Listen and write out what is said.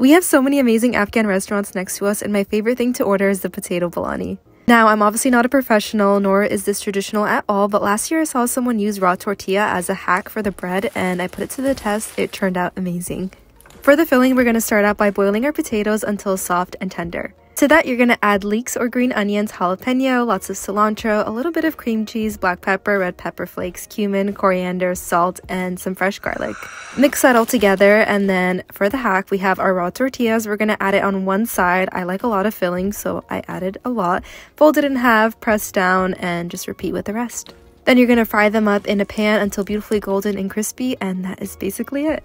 We have so many amazing Afghan restaurants next to us and my favorite thing to order is the potato bolani. Now, I'm obviously not a professional, nor is this traditional at all, but last year I saw someone use raw tortilla as a hack for the bread and I put it to the test. It turned out amazing. For the filling, we're going to start out by boiling our potatoes until soft and tender. To that, you're going to add leeks or green onions, jalapeno, lots of cilantro, a little bit of cream cheese, black pepper, red pepper flakes, cumin, coriander, salt, and some fresh garlic. Mix that all together, and then for the hack, we have our raw tortillas. We're going to add it on one side. I like a lot of filling, so I added a lot. Fold it in half, press down, and just repeat with the rest. Then you're going to fry them up in a pan until beautifully golden and crispy, and that is basically it.